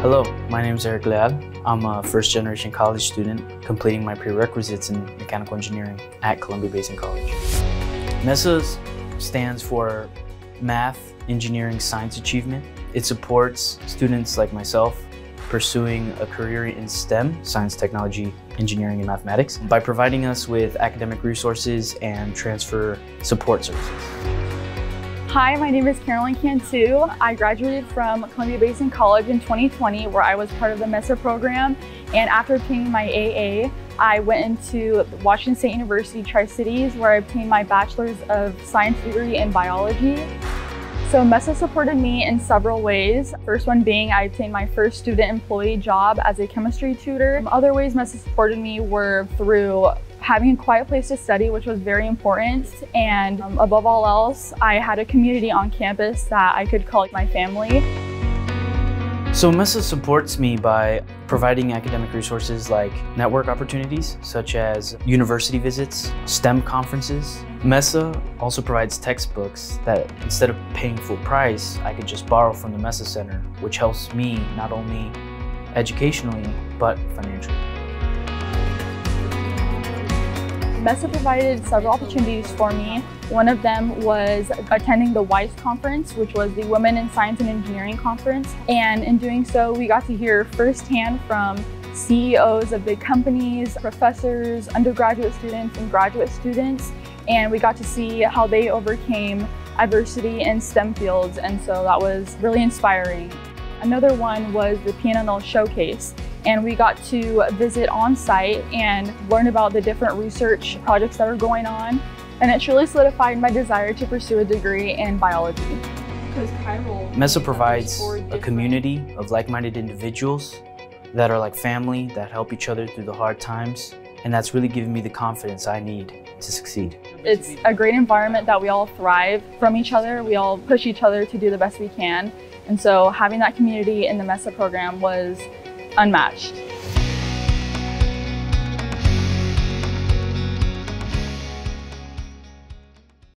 Hello, my name is Eric Leal. I'm a first generation college student completing my prerequisites in mechanical engineering at Columbia Basin College. MESA stands for Math, Engineering, Science Achievement. It supports students like myself pursuing a career in STEM, science, technology, engineering, and mathematics, by providing us with academic resources and transfer support services. Hi, my name is Carolyn Cantu. I graduated from Columbia Basin College in 2020 where I was part of the MESA program and after obtaining my AA, I went into Washington State University Tri-Cities where I obtained my Bachelor's of Science degree in Biology. So MESA supported me in several ways. First one being I obtained my first student employee job as a chemistry tutor. Other ways MESA supported me were through having a quiet place to study, which was very important. And um, above all else, I had a community on campus that I could call my family. So MESA supports me by providing academic resources like network opportunities, such as university visits, STEM conferences. MESA also provides textbooks that instead of paying full price, I could just borrow from the MESA Center, which helps me not only educationally, but financially. MESA provided several opportunities for me. One of them was attending the WISE conference, which was the Women in Science and Engineering conference. And in doing so, we got to hear firsthand from CEOs of big companies, professors, undergraduate students, and graduate students. And we got to see how they overcame adversity in STEM fields. And so that was really inspiring. Another one was the PNNL Showcase and we got to visit on site and learn about the different research projects that are going on. And it truly solidified my desire to pursue a degree in biology. MESA provides a community of like-minded individuals that are like family, that help each other through the hard times. And that's really given me the confidence I need to succeed. It's a great environment that we all thrive from each other. We all push each other to do the best we can. And so having that community in the MESA program was unmatched.